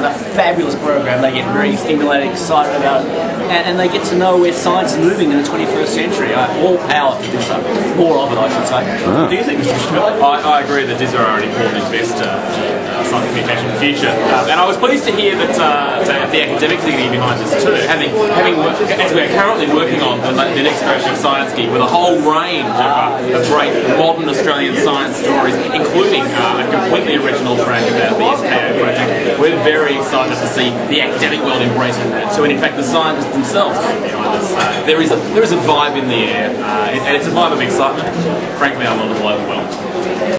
is a fabulous program. They get very stimulated, excited about it, and, and they get to know where science is moving in the 21st century. Uh, all power to DISA. More of it, I should say. Ah. What do you think, Mr. Schmidt? I, I agree that DISA are an important investor in uh, science communication in the future. Uh, and I was pleased to hear that uh, the academics are getting behind this too, having, having work, as we're currently working on the, the next version of Science Geek with a whole range of, uh, of great modern Australian science stories, including uh, a completely original track about the SKA project. We're very excited to see the academic world embracing that. So, and in fact, the scientists themselves. Uh, there is a there is a vibe in the air, uh, and it's a vibe of excitement. Frankly, I'm a little overwhelmed.